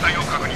体を確認